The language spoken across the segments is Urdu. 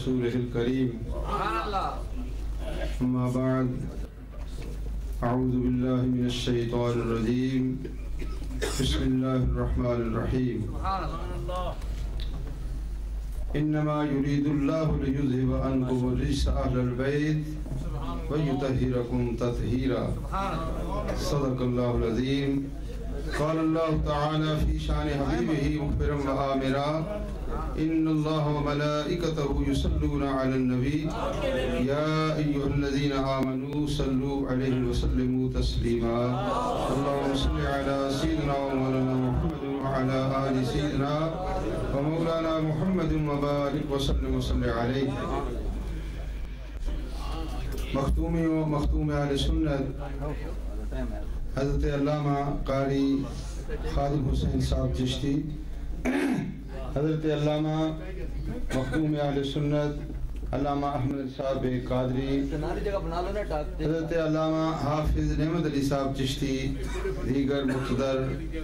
رسوله الكريم. أما بعد أعوذ بالله من الشيطان الرجيم. بسم الله الرحمن الرحيم. إنما يريد الله ليذهب عنكم الرجس أهل البيت ويطهركم تطهيرا. صدق الله العظيم. قال الله تعالى في شأن حبيبه مخبرا وآمرا إن الله وملائكته يصلون على النبي. يا أيها الذين آمنوا صلوا عليه وسلموا تسليما. اللهم صل على سيدنا ومولانا محمد وعلى آل سيدنا ومولانا محمد وبارك وسلم وصل عليه. مختومی و مختوم اہل سنت. حضرت علامہ قاری خادم حسین صاحب چشتی. حضرت علامہ مختوم اہل سنت، علامہ احمد صاحب قادری، حضرت علامہ حافظ نعمت علی صاحب چشتی، دیگر مقتدر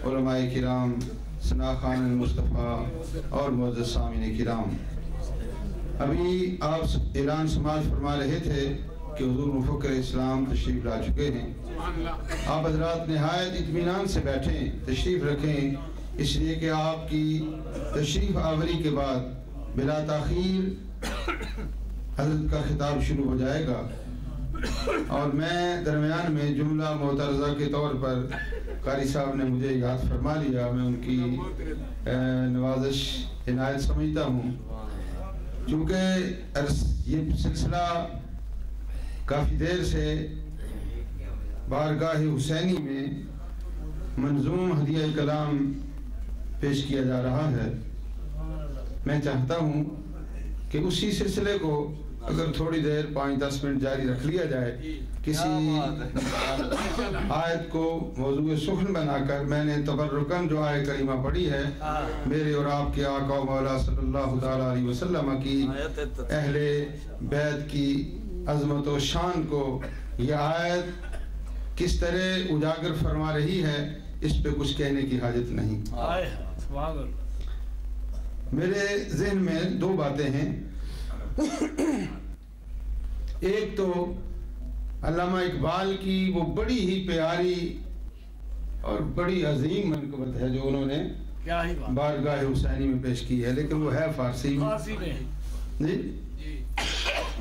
علماء کرام ثنا خان المصطفیٰ اور معزز سامعین کرام۔ ابھی آپ اعلان سماج فرما رہے تھے کہ حضور مفکر اسلام تشریف لا چکے ہیں۔ آپ حضرات نہایت اطمینان سے بیٹھیں، تشریف رکھیں۔ اس لیے کہ آپ کی تشریف آوری کے بعد بلا تاخیر حضرت کا خطاب شروع ہو جائے گا۔ اور میں درمیان میں جملہ معترضہ کے طور پر قاری صاحب نے مجھے یاد فرما لیا۔ میں ان کی نوازش، عنایت سمجھتا ہوں۔ چونکہ یہ سلسلہ کافی دیر سے بارگاہ حسینی میں منظوم ہدیہ کلام پیش کیا جا رہا ہے۔ میں چاہتا ہوں کہ اسی سلسلے کو اگر تھوڑی دیر پانچ دس منٹ جاری رکھ لیا جائے، کسی آیت کو موضوع سخن بنا کر میں نے تبرکن جو آئے کریمہ پڑھی ہے، میرے اور آپ کے آقا و مولا صلی اللہ تعالیٰ علیہ وسلم کی، اہل بیت کی عظمت و شان کو یہ آیت کس طرح اجاگر فرما رہی ہے اس پہ کچھ کہنے کی حاجت نہیں۔ میرے ذہن میں دو باتیں ہیں۔ ایک تو علامہ اقبال کی وہ بڑی ہی پیاری اور بڑی عظیم منقبت ہے جو انہوں نے بارگاہ حسینی میں پیش کی ہے لیکن وہ ہے فارسی۔ میں جی۔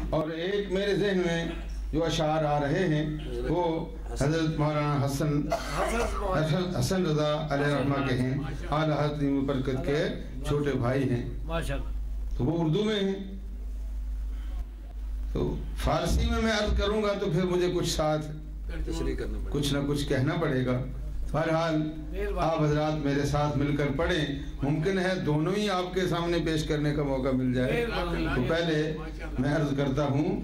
اور ایک میرے ذہن میں جو اشعار آ رہے ہیں وہ حضرت مولانا حسن حسن رضا علیہ رحمہ کے ہیں۔ اعلیٰ حضرت برکت کے چھوٹے بھائی ہیں۔ تو وہ اردو میں ہیں۔ تو فارسی میں میں عرض کروں گا تو پھر مجھے کچھ ساتھ کچھ نہ کچھ کہنا پڑے گا۔ بہرحال آپ حضرات میرے ساتھ مل کر پڑھیں۔ ممکن ہے دونوں ہی آپ کے سامنے پیش کرنے کا موقع مل جائے۔ تو پہلے میں عرض کرتا ہوں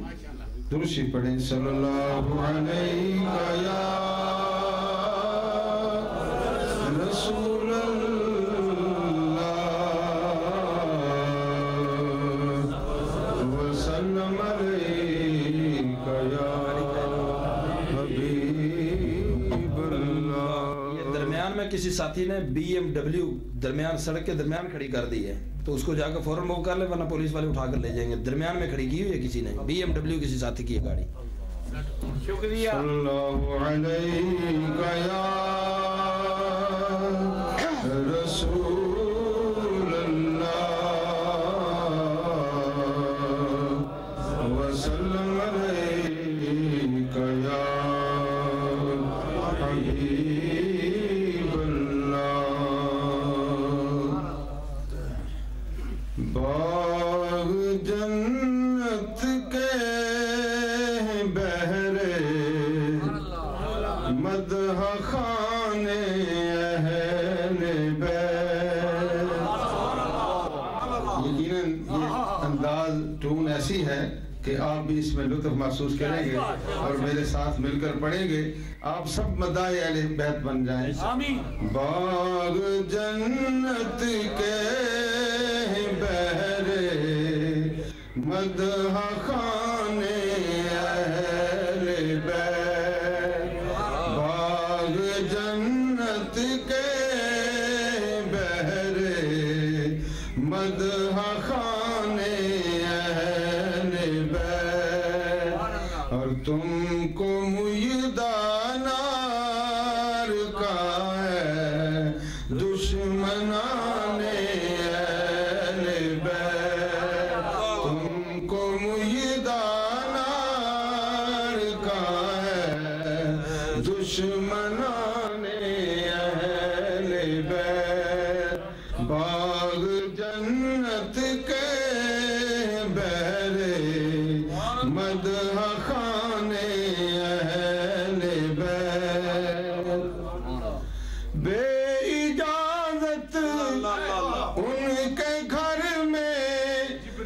درشی پڑھیں صلی اللہ علیہ یا رسول اللہ وسلم علیک یا حبیب اللہ یہ درمیان میں کسی ساتھی نے بی ایم ڈبلیو درمیان سڑک کے درمیان کھڑی کر دی ہے۔ تو اس کو جا کر فوراً موو کر لیں ورنہ پولیس والے اٹھا کر لے جائیں گے۔ درمیان میں کھڑی کی ہوئی ہے کسی نے؟ بی ایم ڈبلیو کسی ساتھی کی ہے گاڑی۔ صلی محسوس کریں گے اور میرے ساتھ مل کر پڑھیں گے۔ آپ سب مداح اہل بیت بن جائیں۔ باغ جنت کے بہرے مدح خانے اہل بیت۔ باغ جنت کے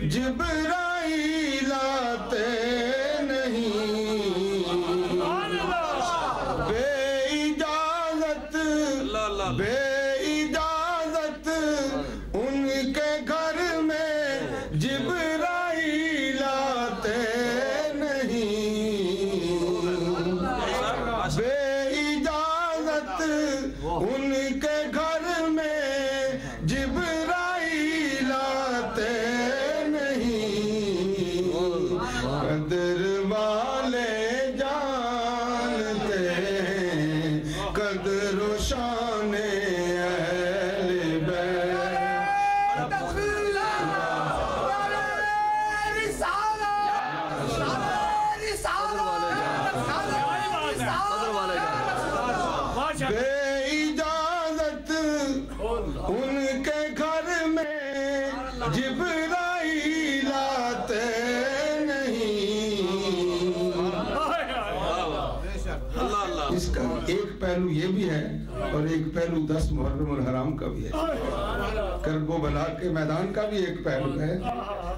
Jibra. بے اجازت ان کے گھر میں جبرائیل آتے اس کا ایک پہلو یہ بھی ہے اور ایک پہلو دس محرم الحرام کا بھی ہے۔ کرب و بلا کے میدان کا بھی ایک پہلو ہے۔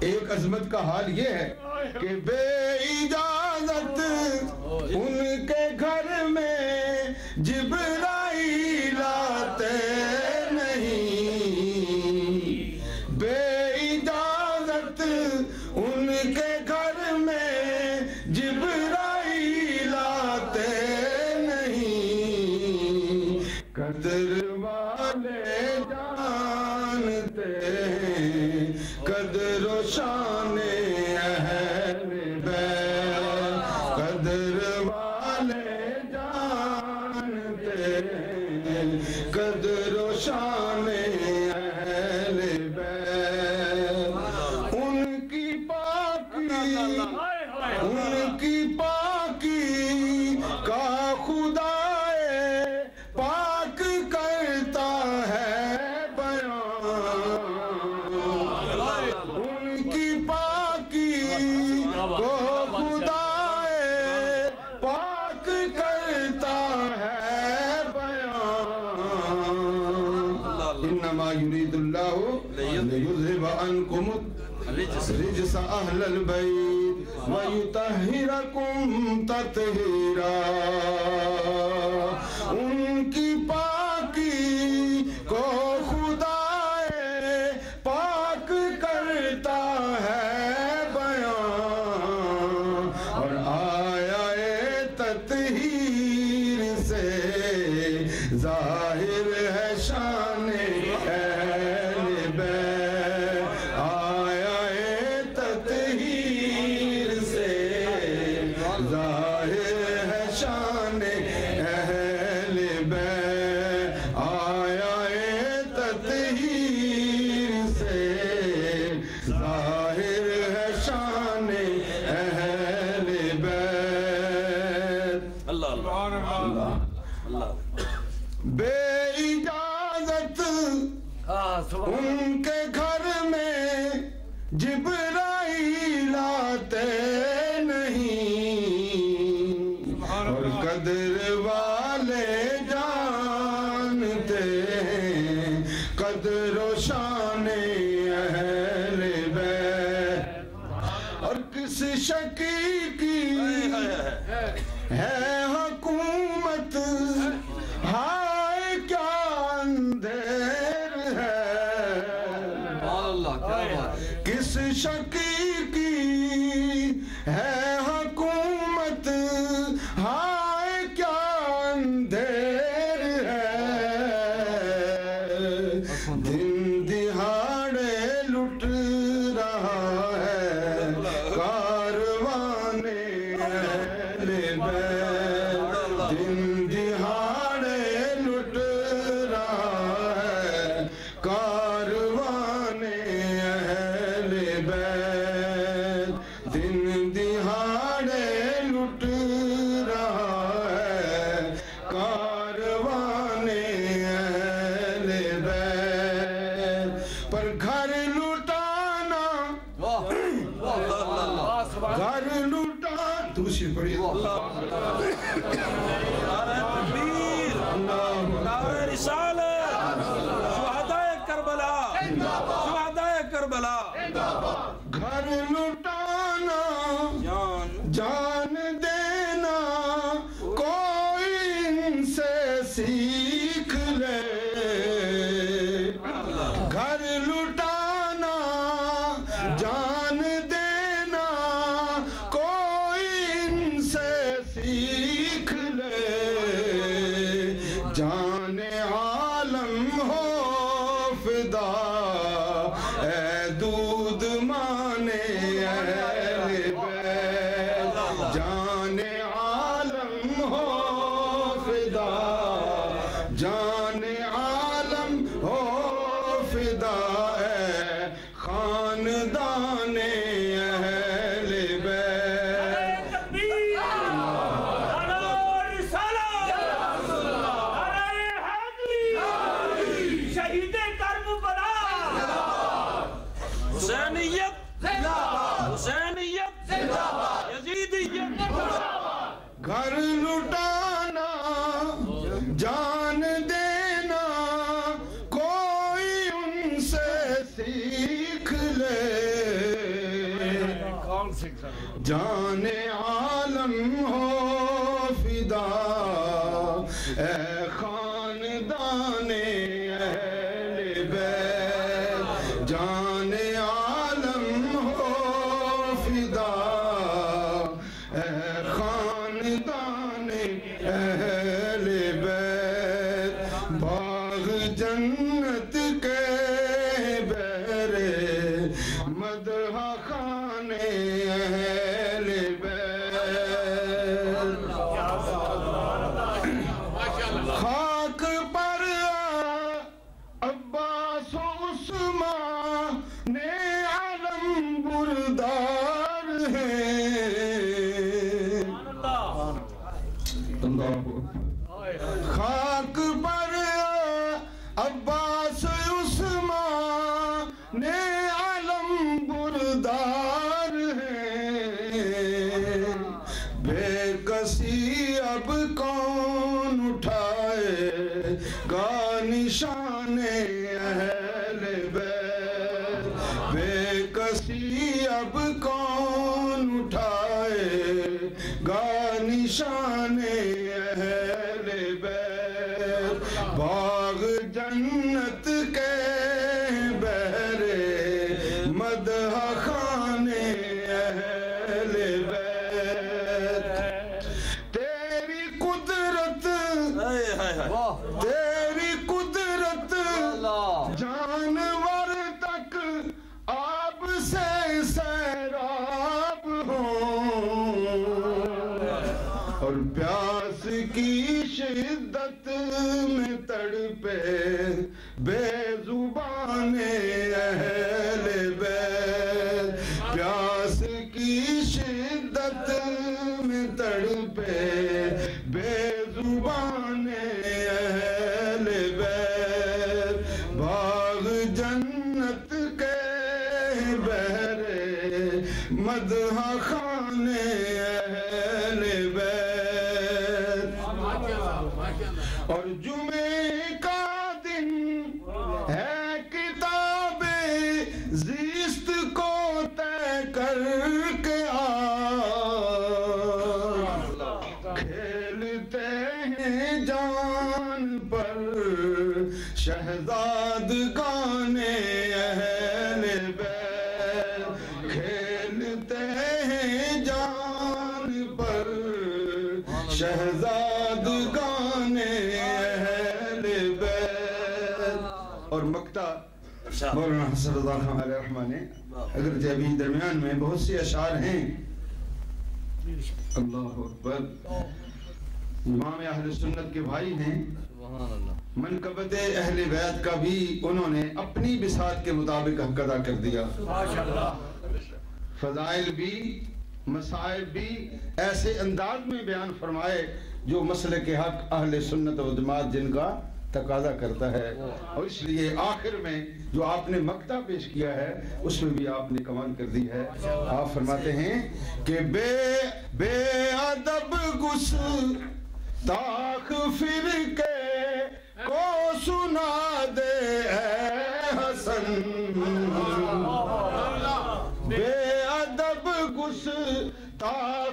ایک عظمت کا حال یہ ہے کہ بے اجازت ان کے گھر میں جبرائیل آتے نہیں۔ بے اجازت ان کے گھر میں جبرائیل آتے نہیں۔ قدر والے جانتے ہیں، قدر و شان Cebü Dimdihar گھر لٹانا جان دینا کوئی ان سے سیکھ لے جانے soğusuma ne Bom, اللہ علیہ رحمہ نے اگرچہ ابھی درمیان میں بہت سے اشعار ہیں۔ اللہ اکبر۔ امام اہل سنت کے بھائی ہیں۔ منقبت اہل بیت کا بھی انہوں نے اپنی بساط کے مطابق حق ادا کر دیا۔ فضائل بھی، مسائل بھی ایسے انداز میں بیان فرمائے جو مسئلہ کے حق اہل سنت و جماعت جن کا تقاضا کرتا ہے۔ اور اس لیے آخر میں جو آپ نے مکتا پیش کیا ہے اس میں بھی آپ نے کمال کر دی ہے۔ آپ فرماتے ہیں کہ بے بے ادب گس تاخ پھر کے کو سنا دے اے حسن۔ بے ادب گس تاخ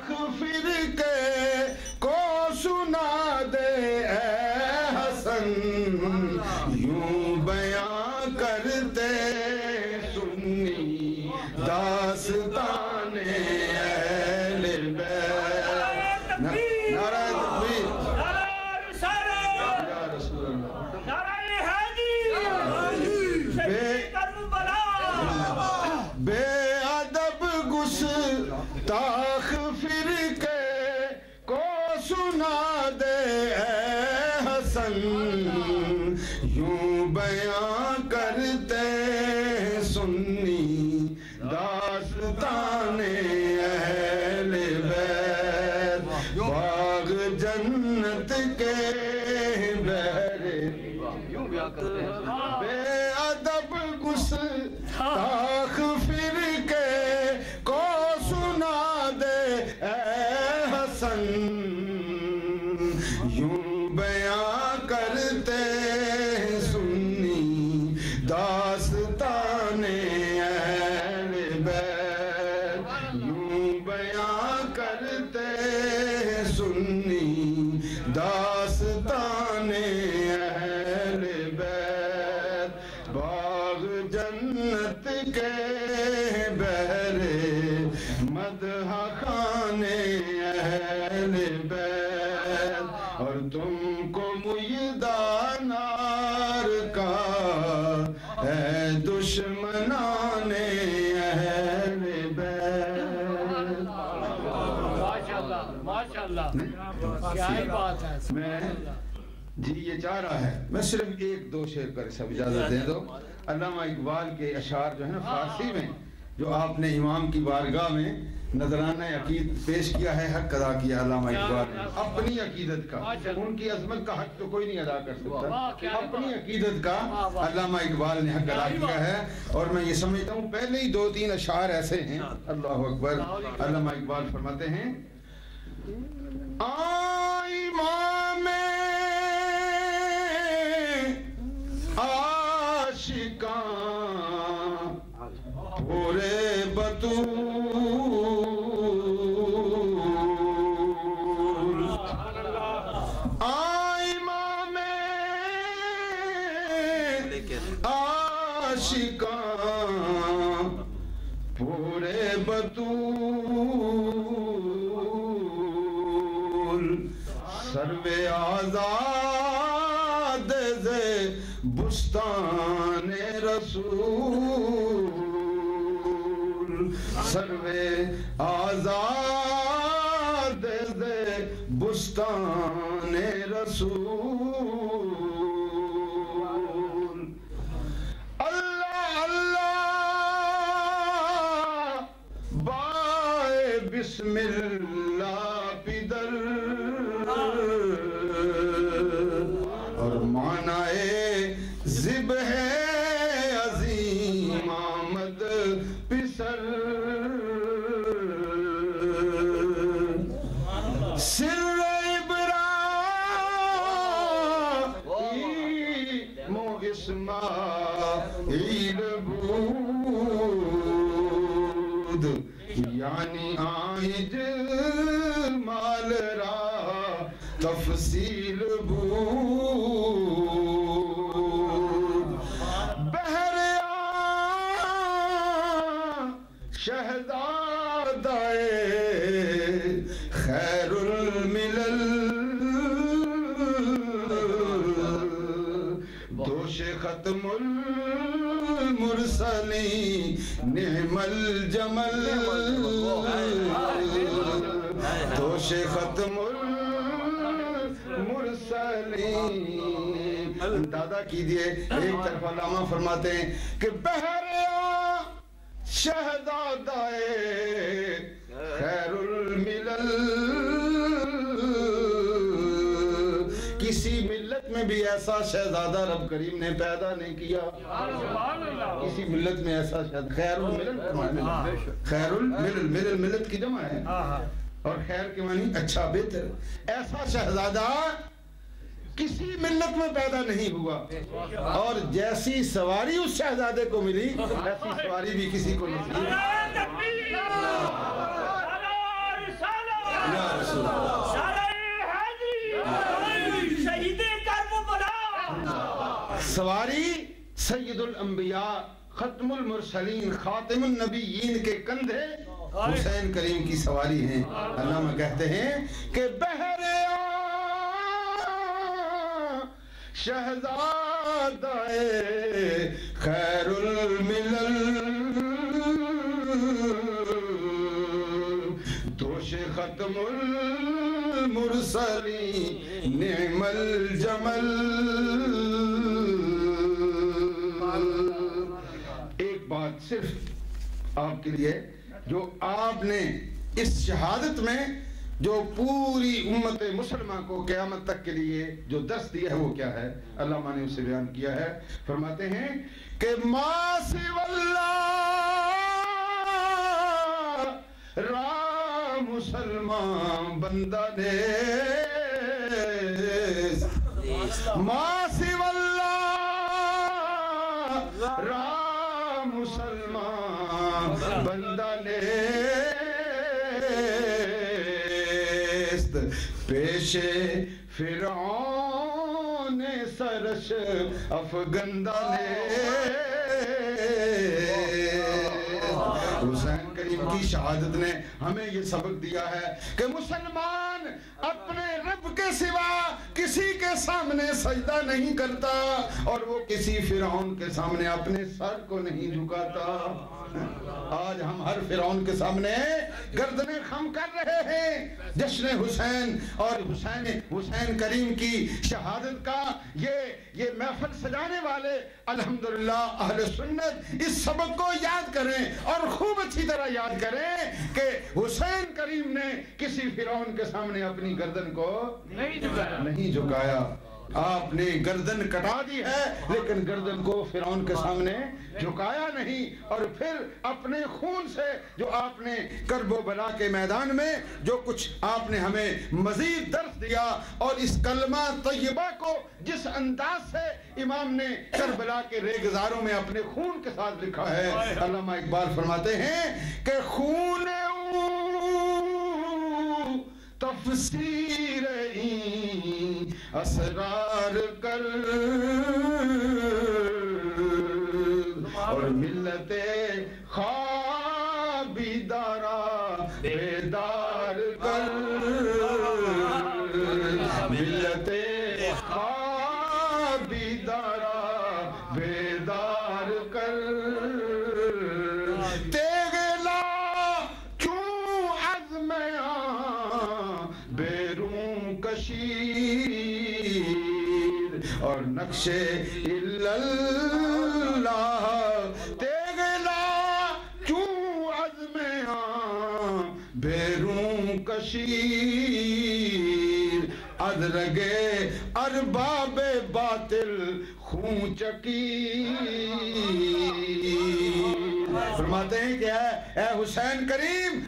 رسول یوں بیان کرتے سنی داستان چاہ رہا ہے۔ میں صرف ایک دو شعر کر سب اجازت دے دو۔ علامہ اقبال کے اشعار جو ہے نا فارسی میں جو آپ نے امام کی بارگاہ میں نذرانہ عقید پیش کیا ہے حق ادا کیا علامہ اقبال نے۔ اپنی عقیدت کا۔ ان کی عظمت کا حق تو کوئی نہیں ادا کر سکتا۔ اپنی عقیدت کا علامہ اقبال نے حق ادا کیا ہے۔ اور میں یہ سمجھتا ہوں پہلے ہی دو تین اشعار ایسے ہیں۔ اللہ اکبر۔ علامہ اقبال فرماتے ہیں آئی ماں میں عاشقاں پورے بطول سروے آزاد دے بستان رسول ختم المرسلی نعم الجمل۔ دوش ختم دادا کیجیے ایک طرف علامہ فرماتے ہیں کہ بہریا شہزادائے خیر الملل کسی ملت میں بھی ایسا شہزادہ رب کریم نے پیدا نہیں کیا۔ کسی ملت میں ایسا شہزادہ خیر الملل خیر الملل ملل ملت کی جمع ہے۔ ہاں ہاں۔ اور خیر کے معنی اچھا بہتر۔ ایسا شہزادہ کسی ملت میں پیدا نہیں ہوا۔ اور جیسی سواری اس شہزادے کو ملی ایسی سواری بھی کسی کو نہیں۔ ملی سواری سید الانبیاء ختم المرسلین خاتم النبیین کے کندھے حسین کریم کی سواری ہیں۔ علامہ کہتے ہیں کہ بہر شہزادہ خیر الملل دوش ختم المرسلین، نعم الجمل۔ ایک بات صرف آپ کے لیے، جو آپ نے اس شہادت میں جو پوری امت مسلمہ کو قیامت تک کے لیے جو درس دیا ہے وہ کیا ہے؟ علامہ نے اسے بیان کیا ہے۔ فرماتے ہیں کہ ما سوى اللہ را مسلمان بندہ نے ما سوى اللہ را پیش فرعون سرش افگندہ نیست حسین کریم کی شہادت نے ہمیں یہ سبق دیا ہے کہ مسلمان اپنے رب کے سوا کسی کے سامنے سجدہ نہیں کرتا اور وہ کسی فرعون کے سامنے اپنے سر کو نہیں جھکاتا۔ آج ہم ہر فرعون کے سامنے گردنیں خم کر رہے ہیں۔ جشن حسین اور حسین حسین کریم کی شہادت کا یہ یہ محفل سجانے والے الحمدللہ اہل سنت اس سبق کو یاد کریں اور خوب اچھی طرح یاد کریں کہ حسین کریم نے کسی فرعون کے سامنے اپنی گردن کو نہیں جھکایا۔ نہیں جھکایا۔ آپ نے گردن کٹا دی ہے، لیکن گردن کو فرعون کے سامنے جھکایا نہیں۔ اور پھر اپنے خون سے جو آپ نے کرب و بلا کے میدان میں جو کچھ آپ نے ہمیں مزید درس دیا اور اس کلمہ طیبہ کو جس انداز سے امام نے کربلا کے ریگزاروں میں اپنے خون کے ساتھ لکھا ہے، علامہ اقبال فرماتے ہیں کہ خون او تفسیر این اسرار کر اور ملت اللہ تیغلا چون از میاں بیرون کشید ادرگے ارباب باطل خون چکی فرماتے ہیں کہ اے اے حسین کریم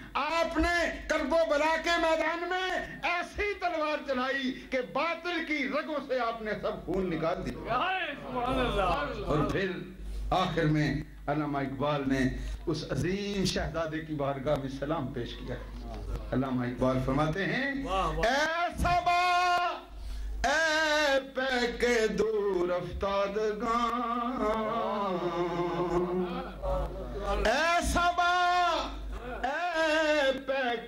کرب و بلا کے میدان میں ایسی تلوار چلائی کہ باطل کی رگوں سے آپ نے سب خون نکال دی اور پھر آخر میں علامہ اقبال نے اس عظیم شہزادے کی بارگاہ میں سلام پیش کیا۔ علامہ اقبال فرماتے ہیں۔ اے صبا اے پہ کے دور افتادگان اے پہ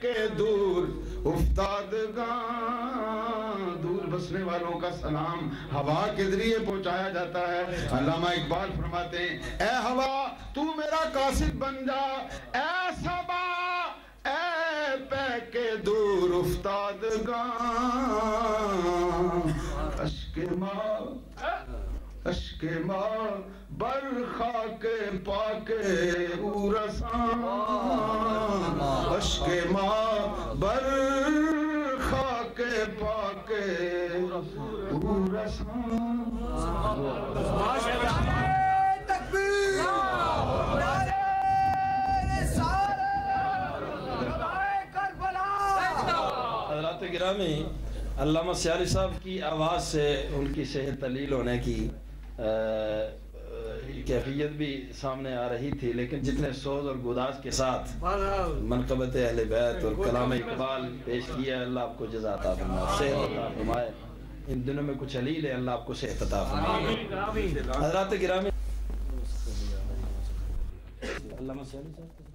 کے دور افتادگان دور بسنے والوں کا سلام ہوا کے ذریعے پہنچایا جاتا ہے۔ علامہ اقبال فرماتے ہیں، اے ہوا، تو میرا قاصد بن جا۔ اے صبا، اے پہ کے دور افتادگان اشک ماں اشک ماں۔ برخا کے پاکے اورسان اشک ماں برخا کے پاکے اورسان تکبیر حضرات گرامی علامہ سیاری صاحب کی آواز سے ان کی صحت تلیل ہونے کی کیفیت بھی سامنے آ رہی تھی لیکن جتنے سوز اور گداز کے ساتھ منقبت اہل بیت اور کلام اقبال پیش کیا اللہ آپ کو جزا عطا فرمائے صحت عطا فرمائے۔ ان دنوں میں کچھ علیل ہے اللہ آپ کو صحت عطا فرمائے۔ حضرات گرامی۔ علامہ سیالی صاحب۔